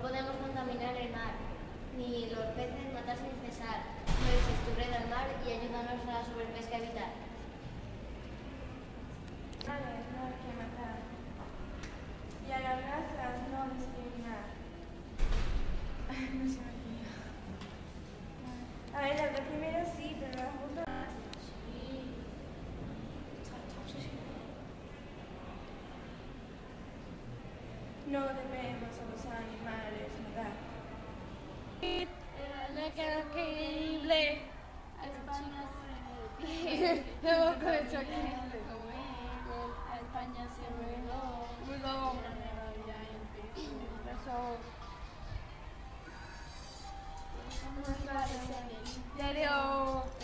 podemos contaminar el mar, ni los peces matar sin cesar. No desestructura el mar y ayúdanos a la sobrepesca evitar. Animales no hay que matar. Y a las razas no discriminar. No se me olvida. A ver, las dos primeras sí, pero las otras... No debemos a los animales matar. increíble. España se Debo eso increíble. A España se mudó. Mudó. Empezó. Serio.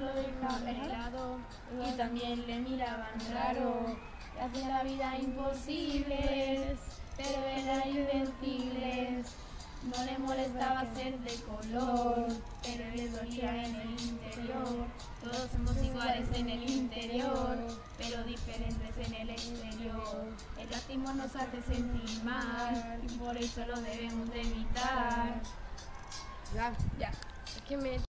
Lo dejaban helado y también le miraban raro. Le hacían la vida imposibles, pero era invencibles. No le molestaba ser de color, pero le dolía en el interior. Todos somos iguales en el interior, pero diferentes en el exterior. El racismo nos hace sentir mal y por eso lo debemos de evitar. Ya. Ya. Es que me